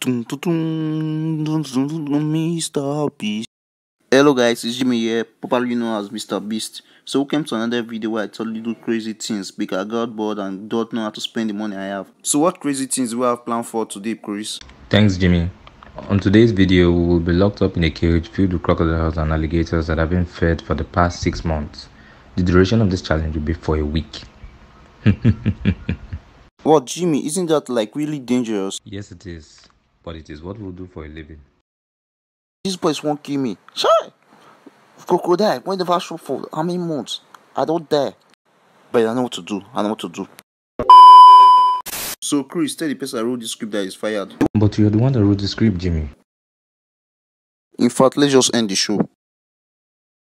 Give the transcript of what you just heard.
Mr. Beast. Hello guys, it's Jimmy here, popularly known as Mr. Beast. So welcome to another video where I tell you do crazy things because I got bored and don't know how to spend the money I have. So what crazy things do I have planned for today, Chris? Thanks, Jimmy. On today's video, we will be locked up in a cage filled with crocodiles and alligators that have been fed for the past six months. The duration of this challenge will be for a week. well, Jimmy, isn't that like really dangerous? Yes, it is, but it is what we'll do for a living. These boys won't kill me. Sure! Crocodile, when the show for how many months? I don't dare. But I know what to do. I know what to do. So, Chris, tell the person I wrote this script that is fired. But you're the one that wrote the script, Jimmy. In fact, let's just end the show.